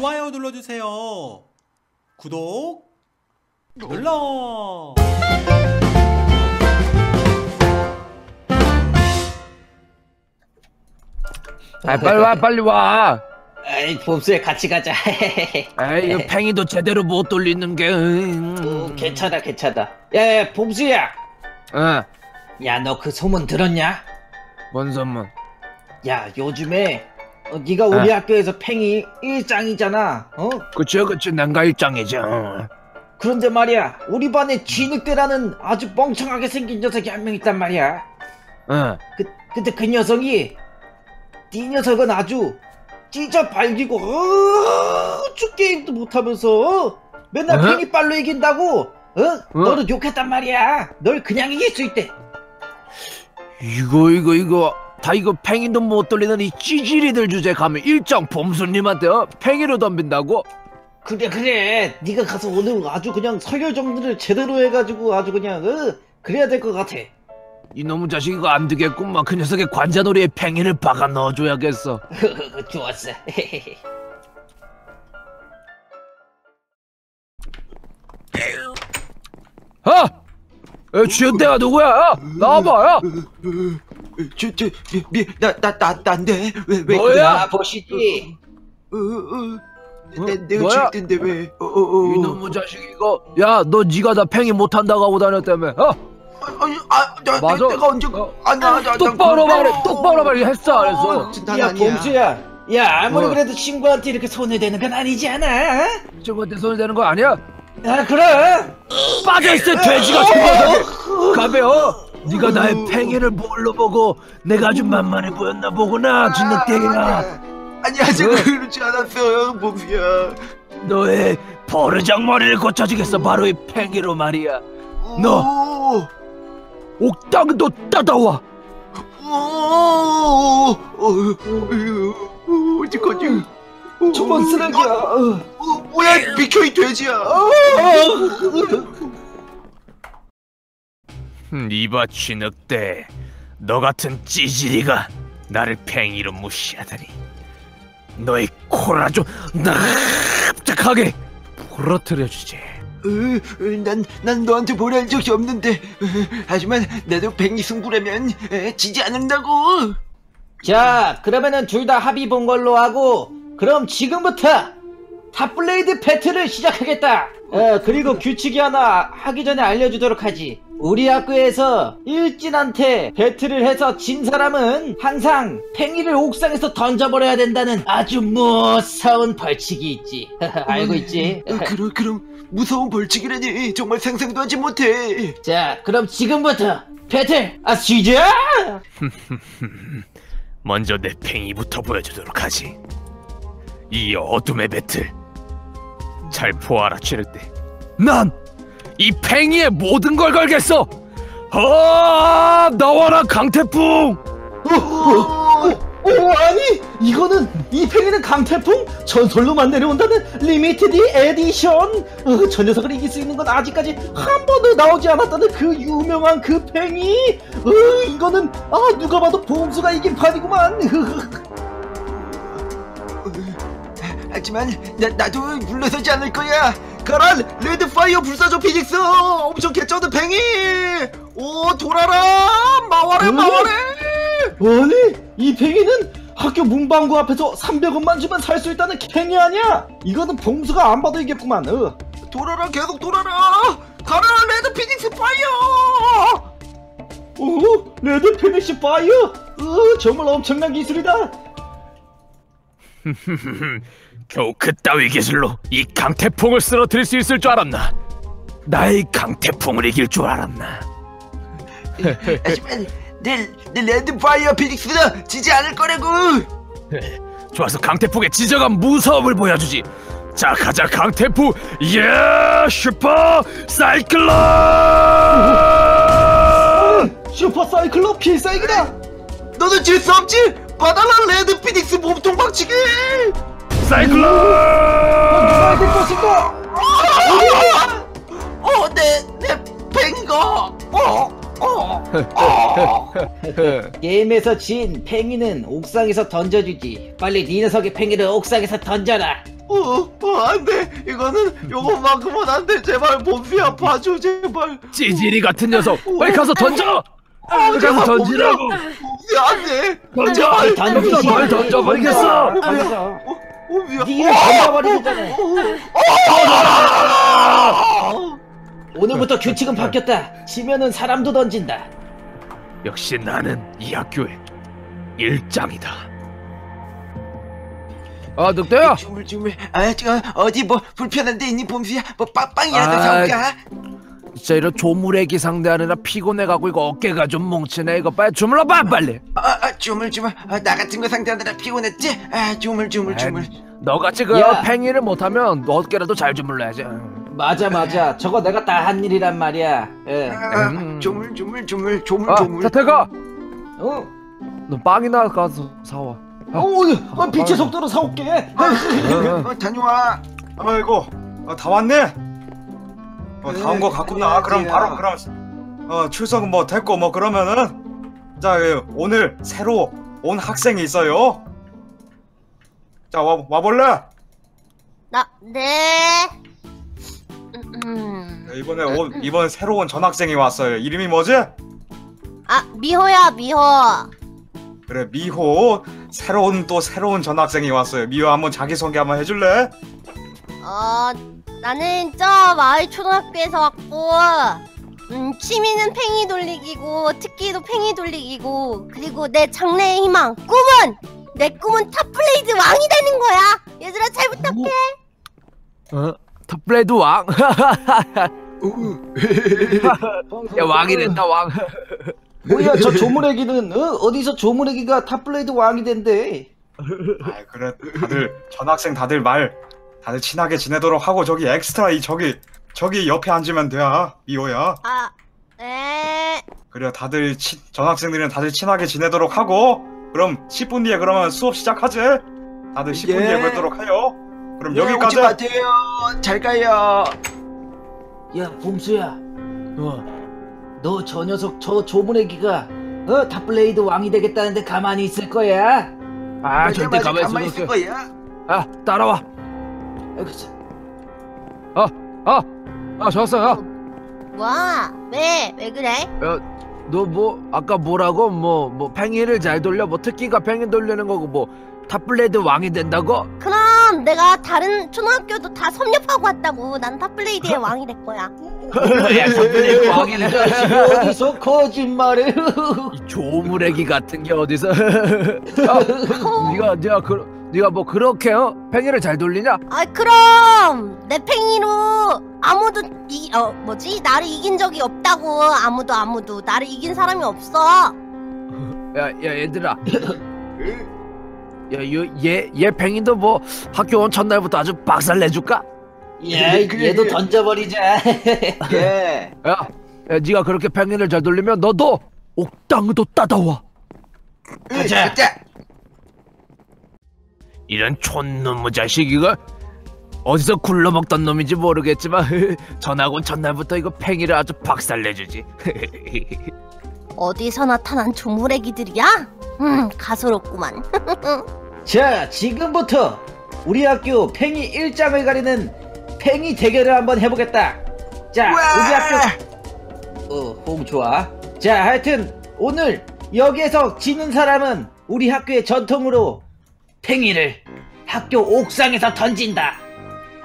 좋아요 눌러주세요. 구독 눌러. 아 빨리 와 빨리 와. 에이 봄수에 같이 가자 에이 이거 팽이도 제대로 못 돌리는 게. 음. 어, 괜찮아 괜찮아 야야 봄수야 어. 야너 그 소문 들었냐? 뭔 선물? 야 요즘에 어, 네가 우리 아. 학교에서 팽이 일장이잖아 어? 그쵸 그쵸 난가 일장이죠. 그런데 말이야 우리 반에 쥐늑대라는 아주 멍청하게 생긴 녀석이 한 명 있단 말이야 어. 그, 근데 그 녀석이 네 녀석은 아주 찢어 발기고 어쭈 게임도 못하면서 어? 맨날 어? 팽이 빨로 이긴다고 어? 너를 욕했단 말이야 널 그냥 이길 수 있대 이거 이거 이거 다 이거 팽이도 못 돌리는 이 찌질이들 주제 가면 일장 봄수님한테 어? 팽이로 덤빈다고? 그래 그래 네가 가서 오늘 아주 그냥 서열 정리를 제대로 해가지고 아주 그냥 어? 그래야 될 것 같아 이놈의 자식 이거 안 되겠구만 그 녀석의 관자놀이에 팽이를 박아 넣어줘야겠어. 좋았어 어? 에, 주연대가 누구야? 어? 나와봐, 야! 저, 저, 미, 나, 나, 나, 난데? 왜, 왜, 뭐야? 보시지 어, 어, 어? 내, 내가 뭐야? 질 텐데, 왜? 어, 어, 어. 이놈의 자식 이거 야너 니가 다 팽이 못한다고 하고 다녔다며 어? 아니, 아, 나, 맞아. 내가 언제, 어. 아니, 나, 나, 똑바로 나, 말해 똑바로 말해 했어 안 했어 난야 아니야. 봄수야 야 아무리 뭐? 그래도 친구한테 이렇게 손을 대는 건 아니지 않아? 저한테 손을 대는 거 아니야? 아 그럼 빠져있어 돼지가 저바닥에 가벼 네가 나의 팽이를 뭘로 보고 내가 아주 만만해 보였나 보구나 진흙대기나 아니야. 아니야, 제가 어? 그러지 않았어요, 봄수야. 너의 버르장머리를 고쳐주겠어 바로 이 팽이로 말이야 너. 오, 옥당도 따다와? 오, 저번 쓰레기야 어. 어, 뭐야, 비켜, 이 돼지야. 이봐 쥐늑대. 너 같은 찌질이가 나를 팽이로 무시하다니. 너의 코라 좀 납작하게 부러뜨려주지. 어, 어, 난, 난 너한테 보낼 적이 없는데. 어, 하지만 나도 백리 승부라면 에, 지지 않는다고. 자 그러면은 둘 다 합의 본 걸로 하고 그럼 지금부터 탑블레이드 battle을 시작하겠다. 어 그리고 규칙이 하나 하기 전에 알려주도록 하지 우리 학교에서 일진한테 battle을 해서 진 사람은 항상 팽이를 옥상에서 던져버려야 된다는 아주 무서운 벌칙이 있지 알고 있지? 어, 그럼, 그럼 무서운 벌칙이라니 정말 상상도 하지 못해. 자 그럼 지금부터 배틀 아 시작! 먼저 내 팽이부터 보여주도록 하지 이 어둠의 배틀 잘 보아라 쥐늑대 난 이 팽이에 모든 걸 걸겠어. 아 나와라 강태풍. 오 아니 이거는 이 팽이는 강태풍? 전설로만 내려온다는 limited edition. 어, 저 녀석을 이길 수 있는 건 아직까지 한 번도 나오지 않았다는 그 유명한 그 팽이? 어, 이거는 아 누가 봐도 봄수가 이긴 판이구만. 하지만 나, 나도 물러서지 않을 거야. 가라, 레드파이어 불사조 피닉스. 엄청 개쩌는 팽이. 오, 돌아라. 마와래, 응? 마와래. 아니 이 팽이는 학교 문방구 앞에서 300원만 주면 살 수 있다는 팽이 아니야 이거는 봄수가 안 봐도 이겼구만 어. 돌아라, 계속 돌아라. 가라, 레드 피닉스 파이어. 오 레드 피닉스 파이어 어, 정말 엄청난 기술이다 겨우 그따위 기술로 이 강태풍을 쓰러뜨릴 수 있을 줄 알았나 나의 강태풍을 이길 줄 알았나 하지만 내, 내 레드파이어 피닉스는 지지 않을 거라고. 좋았어 강태풍의 지저간 무서움을 보여주지 자 가자 강태풍 예 슈퍼 사이클론 슈퍼 사이클론 필살기다 너는 질 수 없지. 받아라, 레드 피닉스 몸통 박치기. 사이클론 것인가 어, 내, 내 팽이가. 어, 어, 어. 게임에서 진 팽이는 옥상에서 던져주지 빨리 네 녀석의 팽이를 옥상에서 던져라 어, 어, 안 돼. 이거는 요것만큼은 안 돼. 제발 봄비야 봐줘, 제발. 찌질이 같은 녀석 빨리 가서 던져 어, 제발 던지라고 봄비야 안 돼. 던져 아니, 던지지. 뭘 던져버리겠어. 봄비야. 니를 던져버리잖아. 오늘부터 규칙은 바뀌었다. 지면은 사람도 던진다. 역시 나는 이 학교의 일장이다 아 늑대야 주물 주물. 아, 저 어디 뭐 불편한 데 있니, 봄비야? 뭐 빵빵이라도 아, 사올까? 진짜 이런 조물애기 상대하느라 피곤해가고 이거 어깨가 좀 뭉치네 이거 빨리 주물러봐 빨리 아, 아, 주물주물. 아, 나 같은 거 상대하느라 피곤했지? 아, 주물주물주물. 너같이 그 야. 팽이를 못하면 어깨라도 잘 주물러야지 맞아 맞아. 저거 내가 다 한 일이란 말이야. 예. 아, 음. 주물주물주물, 아 조물조물. 자태가 어. 너 빵이나 가서 사와 어, 어, 빛의 속도로 사올게. 어, 다녀와. 아이고 어, 다 왔네. 어, 다온거 같구나. 그럼 바로 그럼 어, 출석 뭐 됐고 뭐 그러면은 자 예, 오늘 새로 온 학생이 있어요. 자 와, 와볼래? 나, 네. 음, 네, 이번에 온 이번 새로 온 전학생이 왔어요. 이름이 뭐지? 아, 미호야, 미호. 그래 미호 새로운 또 새로운 전학생이 왔어요. 미호 한번 자기 소개 한번 해줄래? 어, 나는 저 마을 초등학교에서 왔고, 음, 취미는 팽이 돌리기고, 특기도 팽이 돌리기고, 그리고 내 장래의 희망, 꿈은! 내 꿈은 탑블레이드 왕이 되는 거야! 얘들아, 잘 부탁해! 어? 탑블레이드 왕? 야 왕이 된다 왕 뭐야 저 조무래기는 어? 어디서 조무래기가 탑블레이드 왕이 된대. 아 그래 다들 전학생 다들 말 다들 친하게 지내도록 하고 저기 엑스트라 이 저기 저기 옆에 앉으면 돼 미호야. 아, 네. 그래 다들 치, 전학생들은 다들 친하게 지내도록 하고 그럼 10분 뒤에 그러면 수업 시작하지? 다들 10분 예. 뒤에 뵙도록 해요. 그럼 예, 여기까지. 오지 마세요. 잘 가요. 야 봄수야. 어. 너 저 녀석 저 조무래기가 어 탑블레이드 왕이 되겠다는데 가만히 있을 거야? 아 절대 가만히 가만히 있을 거야. 아 따라와 알겠어. 아 좋았어 뭐야? 왜? 왜 그래? 너뭐 아까 뭐라고 뭐 뭐 팽이를 잘 돌려 뭐 특기가 팽이 돌리는 거고 뭐 탑블레이드 왕이 된다고? 그럼 내가 다른 초등학교도 다 섭렵하고 왔다고. 난 탑블레이드의 왕이 될 거야. 야 탑블레이드 왕이네 이 자식이 어디서 거짓말해? 이 조무래기 같은 게 어디서 야, 네가 네가 그 네가 뭐 그렇게 어? 팽이를 잘 돌리냐? 아 그럼 내 팽이로 아무도 이 어 뭐지 나를 이긴 적이 없다고 아무도 아무도 나를 이긴 사람이 없어 야, 야 얘들아. 야, 얘, 얘 팽이도 뭐 학교 온 첫날부터 아주 박살 내줄까? 야 얘도 던져버리자. 예. 야, 야, 네가 그렇게 팽이를 잘 돌리면 너도 옥당도 따다와. 가자. 가자. 이런 촌놈의 자식 이거 어디서 굴러먹던 놈인지 모르겠지만 전학 온 첫날부터 이거 팽이를 아주 박살 내주지. 어디서 나타난 조물애기들이야? 음 가소롭구만 자 지금부터 우리 학교 팽이 일장을 가리는 팽이 대결을 한번 해보겠다. 자 우리 학교 어 호응 좋아. 자 하여튼 오늘 여기에서 지는 사람은 우리 학교의 전통으로 팽이를 학교 옥상에서 던진다.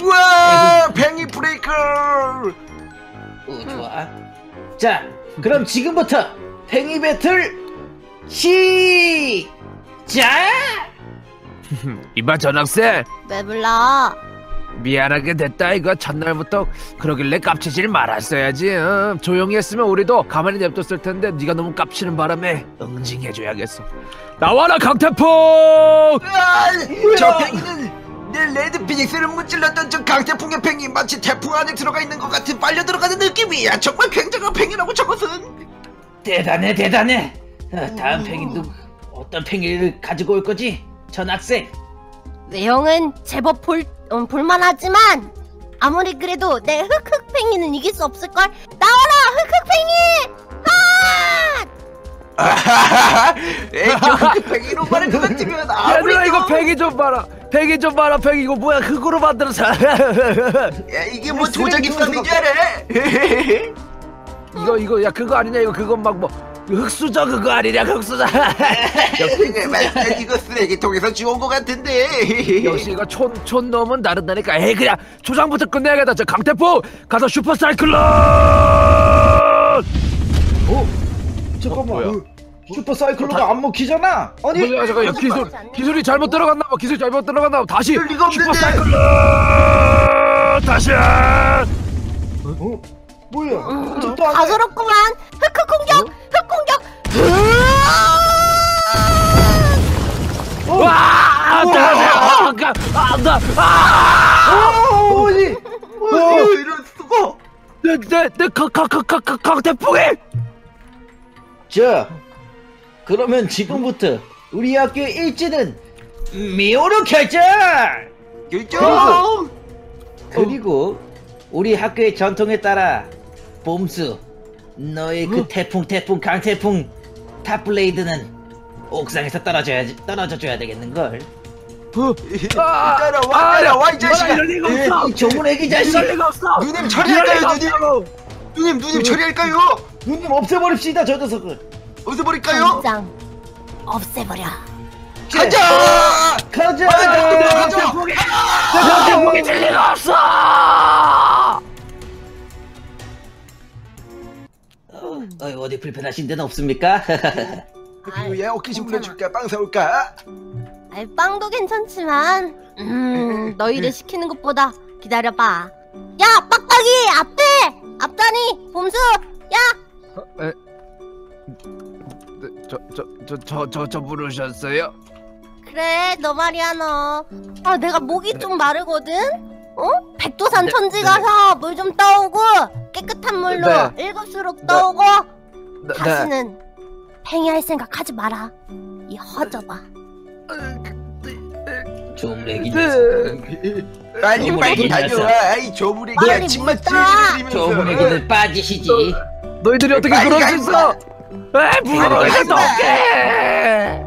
우와, 팽이 브레이커. 오 좋아. 자 그럼 지금부터 팽이 배틀 시작. 이봐 전학생 왜 불러 미안하게 됐다 이거 첫날부터 그러길래 깝치질 말았어야지 어? 조용히 했으면 우리도 가만히 냅뒀을 텐데 네가 너무 깝치는 바람에 응징해줘야겠어 나와라 강태풍 으아, 저 팽이는 내 레드 피닉스를 무찔렀던 저 강태풍의 팽이 마치 태풍 안에 들어가 있는 것 같은 빨려 들어가는 느낌이야. 정말 굉장한 팽이라고 저것은. 대단해 대단해. 어, 다음 팽이도 어떤 팽이를 가지고 올 거지? 전학생. 외형은 제법 볼 음, 볼만하지만 아무리 그래도 내 흑흑팽이는 이길 수 없을걸? 나와라 흑흑팽이! 아. 에이, 저 팽이로 말할 것 같으면 얘들아 아무리 이거 팽이 좀 봐라. 팽이 좀 봐라 팽이. 이거 뭐야 흙으로 만들어서 야 이게 뭐 조작이 썼는 줄 알아? 이거 이거 야 그거 아니냐 이거. 그건 막뭐 흙수저 그거 아니냐 흙수저. 맞아 이거 쓰레기통에서 주운 거 같은데. 역시 이거 촌 촌 놈은 다르다니까. 에이 그냥 초장부터 끝내야겠다. 저 강태풍 가서 슈퍼 사이클론! 잠깐만. 뭐야? 어, 슈퍼 사이클론이 안 먹히잖아? 아니 뭐야 잠깐. 야 기술 기술이 잘못 들어갔나 봐. 기술이 잘못 들어갔나 봐. 다시 그럴 리가 슈퍼 없는데. 사이클론! 다시! 어? 뭐야? 음, 아직도 안 돼. 가소롭구만 흑흑 공격! 흑 공격 와 다시 아나 아 어디 어, 이럴 수가 내내 강 강 강 강 강태포기 자 그러면 지금부터 우리 학교의 일지는 미호로 결정! 결정! 그리고 우리 학교의 전통에 따라 봄수 너의 그 태풍 태풍 강태풍 탑블레이드는 옥상에서 떨어져야 떨어져 줘야 되겠는걸 따라와 따라와 이 자식아 이럴 리가 없어 이 조문애기 자식 이럴 리가 없어 누님 처리할까요 리가 누님 없다고. 누님 누님 처리할까요 누님 없애버립시다 저 녀석을 어디서 버릴까요 당장 없애버려 가자 가자 가자 강태포기 될 리가 없어 어, 어디 불편하신 데는 없습니까? 그리고 얘 어깨 물려줄까 빵 사올까? 아이 빵도 괜찮지만 음 너희를 시키는 것보다 기다려봐. 야 빡빡이! 앞에! 앞다니 봄수! 야! 저저 저 저 저 부르셨어요? 그래 너 말이야 너아 내가 목이 좀 마르거든? 어? 백두산 네, 천지 네. 가서 물좀 떠오고 깨끗한 물로 네. 일곱수록 네. 떠오고 네, 다시는 팽이할 생각 하지 마라 이 허접아 조문애기 네. 녀석 빨리 빨리. 다녀와 이 조물이 빨리 침만 물 따. 찔찔거리면서 조문애기는 빠지시지 너희들이 어떻게 빨리 그럴 가, 수 있어? 에이 부끄러워 빨리 이것도 가, 없게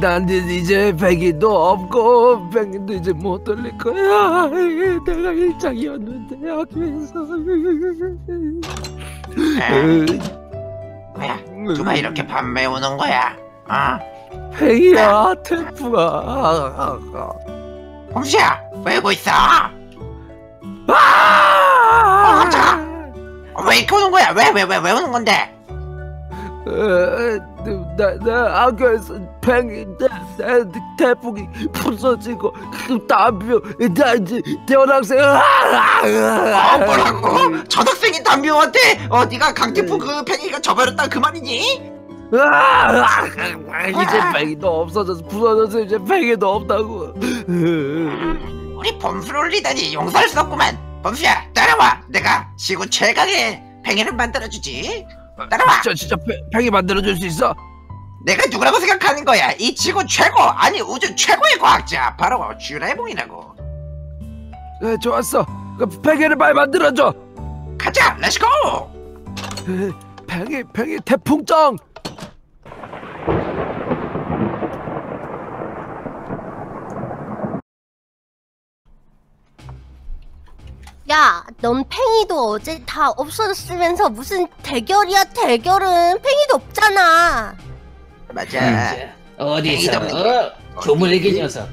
난 이제 백이도 없고 백이도 이제 못 돌릴 거야 내가 일장이었는데 학교에서 뭐야? 누가 이렇게 밤에 오는 거야? 어? 백이야 태풍아 봄수야, 왜 오고 있어? 아! 깜짝아. 어, 왜 이렇게 오는 거야? 왜, 왜, 왜, 왜 오는 건데? 어, 나, 나 학교에서 내 태풍이 부서지고 그 담요 나 이제 대원학생 어, 뭐라고? 전학생인 담비한테 어, 네가 강태풍 그 팽이가 져버렸다 그 말이니? 아, 이제 팽이도 없어져서 부서져서 이제 팽이도 없다고 우리 봄수를 올리다니 용서할 수 없구만. 봄수야, 따라와. 내가 지구 최강의 팽이를 만들어주지. 따라와. 진짜 진짜 팽- 팽이 만들어줄 수 있어? 내가 누구라고 생각하는 거야? 이 지구 최고, 아니 우주 최고의 과학자 바로 쥬라이몽이라고. 네, 좋았어 그 팽이를 빨리 만들어줘 가자, let's go! 에, 팽이 팽이 태풍정 야, 넌 팽이도 어제 다 없어졌으면서 무슨 대결이야 대결은 팽이도 없잖아. 맞아, 자, 어디서 어? 조문애기 녀석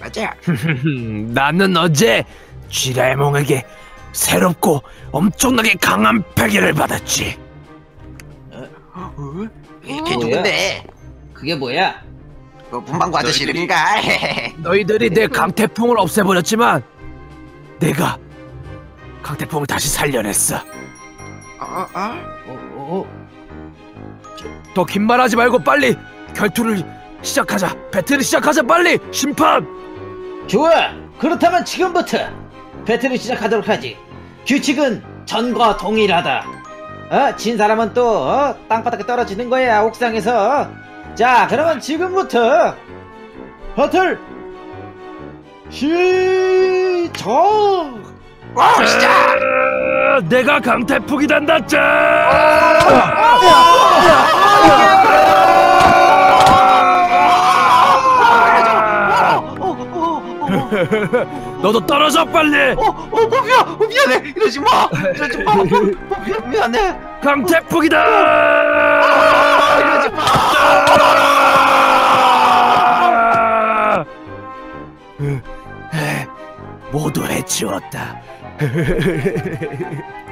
맞아. 나는 어제 쥐라몽에게 새롭고 엄청나게 강한 팽이를 받았지 이게 뭐야? 누군데? 그게 뭐야? 뭐 문방구 아저씨 이름인가? 너희들이 내 강태풍을 없애버렸지만 내가 강태풍을 다시 살려냈어. 어, 어? 어, 어? 더 긴 말하지 말고 빨리 결투를 시작하자. 배틀을 시작하자 빨리! 심판! 좋아! 그렇다면 지금부터 배틀을 시작하도록 하지. 규칙은 전과 동일하다. 어? 진 사람은 또 어? 땅바닥에 떨어지는 거야 옥상에서. 자 그러면 지금부터 배틀 시작 와! 자, 내가 강태풍이 단다. 자. 너도 떨어져 빨리. 어, 어, 범수야, 어, 미안해. 이러지 마. 이러지 마. 범수야, 미안해. 강태풍이다. 아, 이러지 마. 모두 해치웠다.